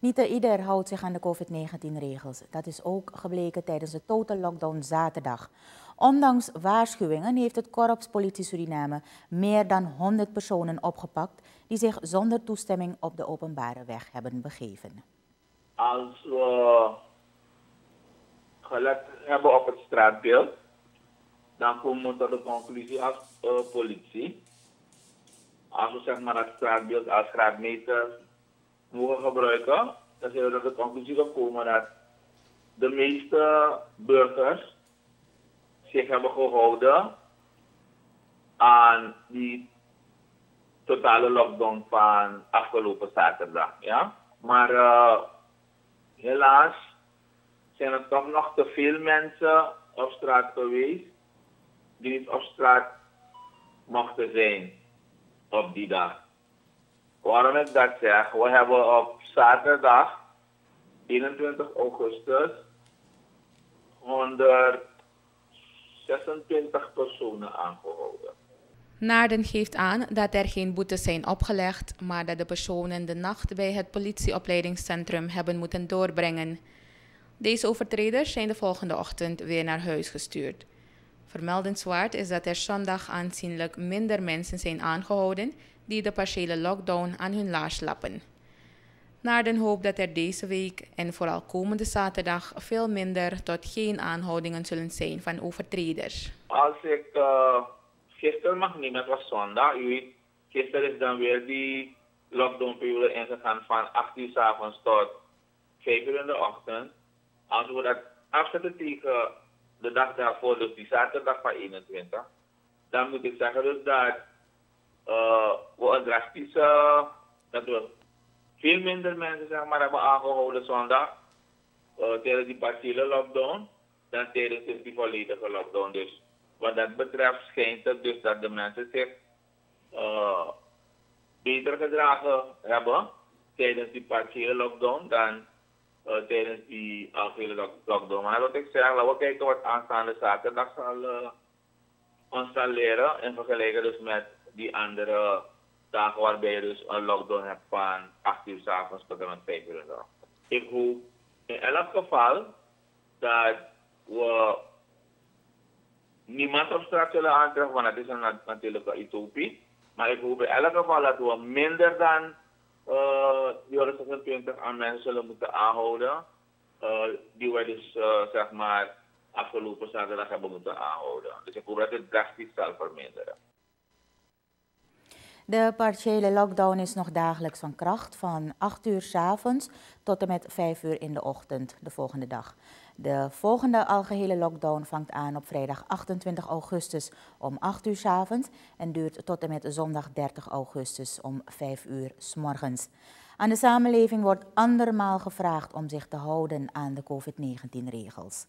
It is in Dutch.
Niet ieder houdt zich aan de COVID-19-regels. Dat is ook gebleken tijdens de total lockdown zaterdag. Ondanks waarschuwingen heeft het Korps Politie Suriname meer dan 100 personen opgepakt die zich zonder toestemming op de openbare weg hebben begeven. Als we gelet hebben op het straatbeeld, dan komen we tot de conclusie als uh, politie. Als we zeg maar het straatbeeld als graadmeter mogen gebruiken, dan zijn we tot de conclusie gekomen dat de meeste burgers zich hebben gehouden aan die totale lockdown van afgelopen zaterdag. Ja? Maar uh, helaas zijn er toch nog te veel mensen op straat geweest die niet op straat mochten zijn op die dag. Waarom ik dat zeg? We hebben op zaterdag 21 augustus 126 personen aangehouden. Naarden geeft aan dat er geen boetes zijn opgelegd, maar dat de personen de nacht bij het politieopleidingscentrum hebben moeten doorbrengen. Deze overtreders zijn de volgende ochtend weer naar huis gestuurd. Vermeldenswaard is dat er zondag aanzienlijk minder mensen zijn aangehouden die de partiële lockdown aan hun laars lappen. Naarden hoopt dat er deze week en vooral komende zaterdag veel minder tot geen aanhoudingen zullen zijn van overtreders. Als ik uh, gisteren mag nemen, het was zondag, u weet, gisteren is dan weer die lockdownperiode ingegaan van 8 uur s avonds tot 5 uur in de ochtend. Als we dat afzetten tegen de dag daarvoor, dus die zaterdag van 21, dan moet ik zeggen dus dat uh, we een drastische, dat we veel minder mensen zeg maar, hebben aangehouden zondag uh, tijdens die partiële lockdown dan tijdens die volledige lockdown. Dus wat dat betreft schijnt het dus dat de mensen zich uh, beter gedragen hebben tijdens die partiële lockdown dan uh, tijdens die algehele lockdown. Maar wat ik zeg, laten we kijken wat aanstaande zaterdag zal ons zal leren in vergelijking dus met die andere dagen waarbij je dus een lockdown hebt van 8 uur s avonds tot en met 5 uur in. Ik hoop in elk geval dat we niemand op straat zullen aantreffen, want dat is een, natuurlijk een utopie. Maar ik hoop in elk geval dat we minder dan uh, die 126 aan mensen zullen moeten aanhouden. Uh, die we dus uh, zeg maar afgelopen zaterdag hebben moeten aanhouden. Dus ik hoop dat het drastisch zal verminderen. De partiële lockdown is nog dagelijks van kracht van 8 uur s avonds tot en met 5 uur in de ochtend de volgende dag. De volgende algehele lockdown vangt aan op vrijdag 28 augustus om 8 uur s avonds en duurt tot en met zondag 30 augustus om 5 uur s morgens. Aan de samenleving wordt andermaal gevraagd om zich te houden aan de COVID-19-regels.